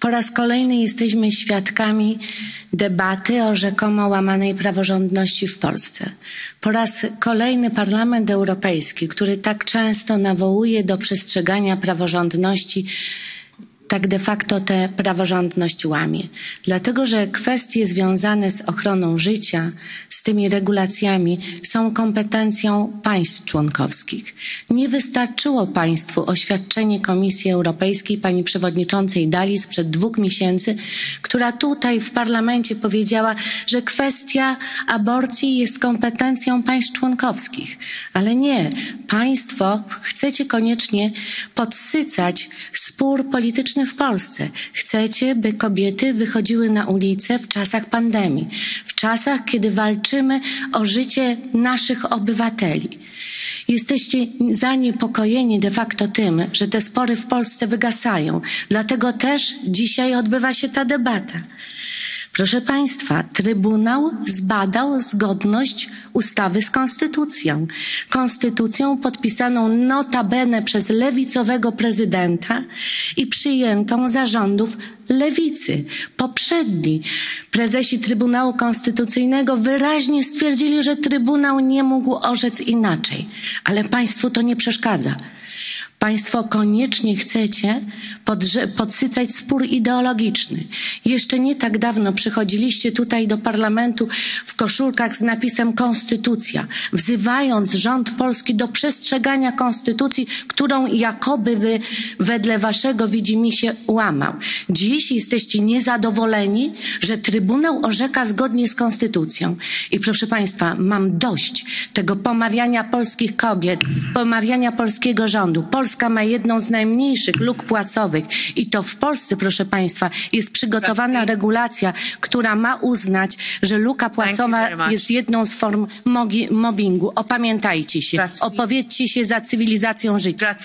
Po raz kolejny jesteśmy świadkami debaty o rzekomo łamanej praworządności w Polsce. Po raz kolejny Parlament Europejski, który tak często nawołuje do przestrzegania praworządności, tak de facto tę praworządność łamie. Dlatego, że kwestie związane z ochroną życia, z tymi regulacjami są kompetencją państw członkowskich. Nie wystarczyło państwu oświadczenie Komisji Europejskiej pani przewodniczącej Dalli sprzed dwóch miesięcy, która tutaj w parlamencie powiedziała, że kwestia aborcji jest kompetencją państw członkowskich. Ale nie, państwo chcecie koniecznie podsycać spór polityczny w Polsce. Chcecie, by kobiety wychodziły na ulicę w czasach pandemii, w czasach, kiedy walczymy o życie naszych obywateli. Jesteście zaniepokojeni de facto tym, że te spory w Polsce wygasają. Dlatego też dzisiaj odbywa się ta debata. Proszę Państwa, Trybunał zbadał zgodność ustawy z Konstytucją. Konstytucją podpisaną notabene przez lewicowego prezydenta i przyjętą za rządów lewicy. Poprzedni prezesi Trybunału Konstytucyjnego wyraźnie stwierdzili, że Trybunał nie mógł orzec inaczej. Ale Państwu to nie przeszkadza. Państwo koniecznie chcecie podsycać spór ideologiczny. Jeszcze nie tak dawno przychodziliście tutaj do parlamentu w koszulkach z napisem Konstytucja, wzywając rząd polski do przestrzegania konstytucji, którą jakoby wy wedle waszego widzimisię łamał. Dziś jesteście niezadowoleni, że Trybunał orzeka zgodnie z konstytucją. I proszę Państwa, mam dość tego pomawiania polskich kobiet, pomawiania polskiego rządu. Polska ma jedną z najmniejszych luk płacowych i to w Polsce, proszę Państwa, jest przygotowana regulacja, która ma uznać, że luka płacowa jest jedną z form mobbingu. Opamiętajcie się. Opowiedzcie się za cywilizacją życia.